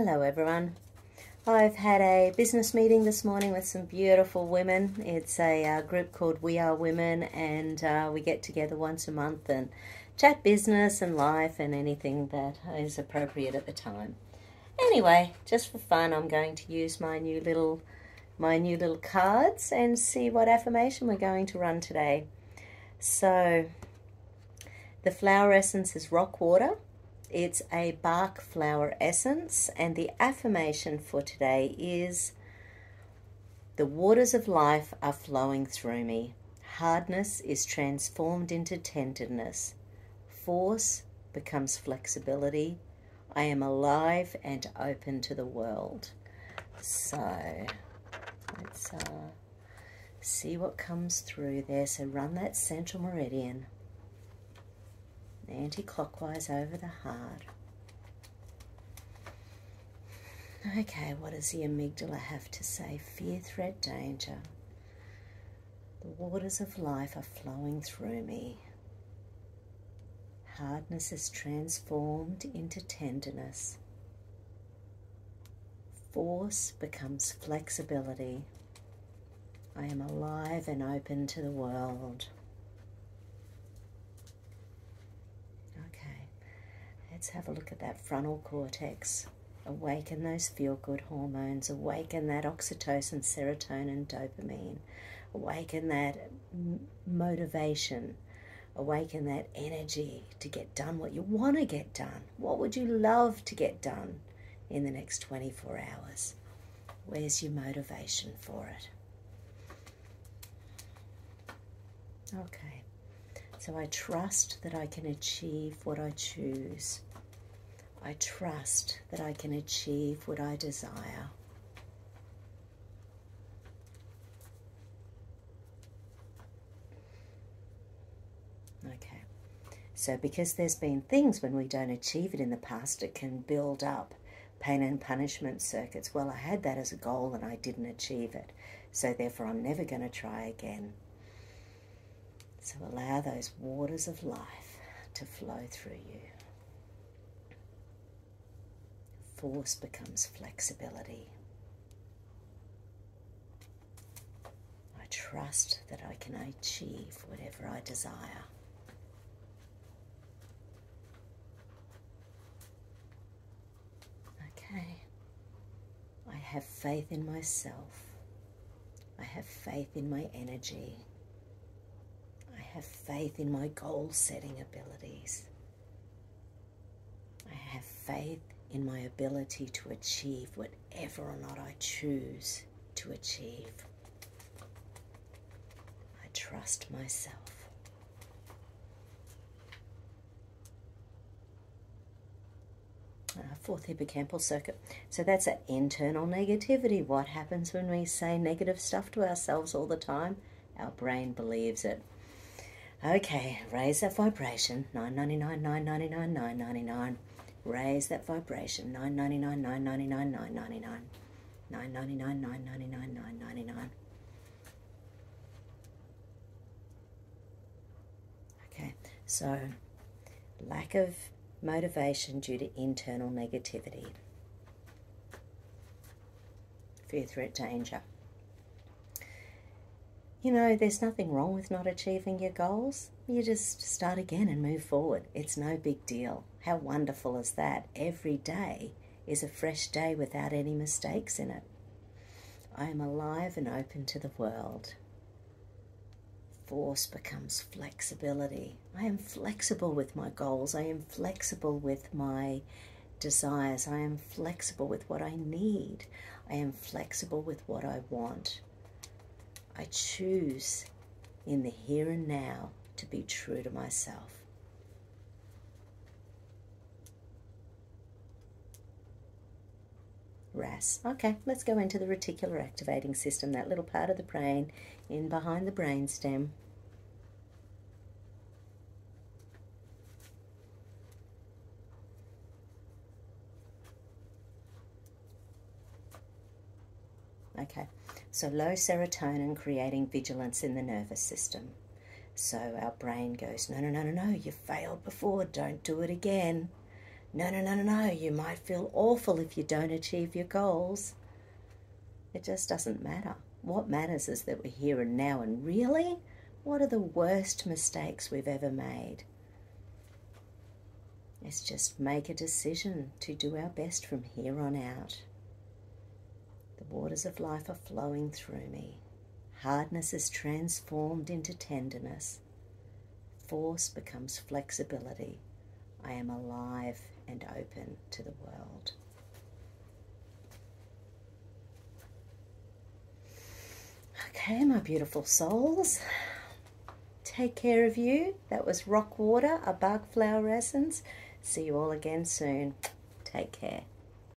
Hello everyone. I've had a business meeting this morning with some beautiful women. It's a uh, group called We Are Women and uh, we get together once a month and chat business and life and anything that is appropriate at the time. Anyway, just for fun, I'm going to use my new little my new little cards and see what affirmation we're going to run today. So, the flower essence is rock water. It's a Bach flower essence, and the affirmation for today is The waters of life are flowing through me. Hardness is transformed into tenderness. Force becomes flexibility. I am alive and open to the world. So let's uh, see what comes through there. So run that central meridian anti-clockwise over the heart. Okay, what does the amygdala have to say? Fear, threat, danger. The waters of life are flowing through me. Hardness is transformed into tenderness. Force becomes flexibility. I am alive and open to the world. Let's have a look at that frontal cortex. Awaken those feel good hormones. Awaken that oxytocin, serotonin, dopamine. Awaken that motivation. Awaken that energy to get done what you want to get done. What would you love to get done in the next 24 hours? Where's your motivation for it? Okay. So I trust that I can achieve what I choose. I trust that I can achieve what I desire. Okay, so because there's been things when we don't achieve it in the past, it can build up pain and punishment circuits. Well, I had that as a goal and I didn't achieve it, so therefore I'm never going to try again. So allow those waters of life to flow through you. Force becomes flexibility. I trust that I can achieve whatever I desire. Okay. I have faith in myself. I have faith in my energy. I have faith in my goal setting abilities. I have faith in my ability to achieve whatever or not I choose to achieve. I trust myself. Uh, fourth hippocampal circuit. So that's an internal negativity. What happens when we say negative stuff to ourselves all the time? Our brain believes it. Okay, raise that vibration. 999, 999, 999 raise that vibration 999 999 999 999 999 999 okay so lack of motivation due to internal negativity fear threat danger you know, there's nothing wrong with not achieving your goals. You just start again and move forward. It's no big deal. How wonderful is that? Every day is a fresh day without any mistakes in it. I am alive and open to the world. Force becomes flexibility. I am flexible with my goals. I am flexible with my desires. I am flexible with what I need. I am flexible with what I want. I choose in the here and now to be true to myself. RAS. Okay, let's go into the reticular activating system, that little part of the brain in behind the brain stem. Okay, so low serotonin creating vigilance in the nervous system. So our brain goes, no, no, no, no, no, you failed before, don't do it again. No, no, no, no, no, you might feel awful if you don't achieve your goals. It just doesn't matter. What matters is that we're here and now, and really, what are the worst mistakes we've ever made? Let's just make a decision to do our best from here on out. The waters of life are flowing through me. Hardness is transformed into tenderness. Force becomes flexibility. I am alive and open to the world. Okay, my beautiful souls. Take care of you. That was Rock Water, a Bach flower essence. See you all again soon. Take care.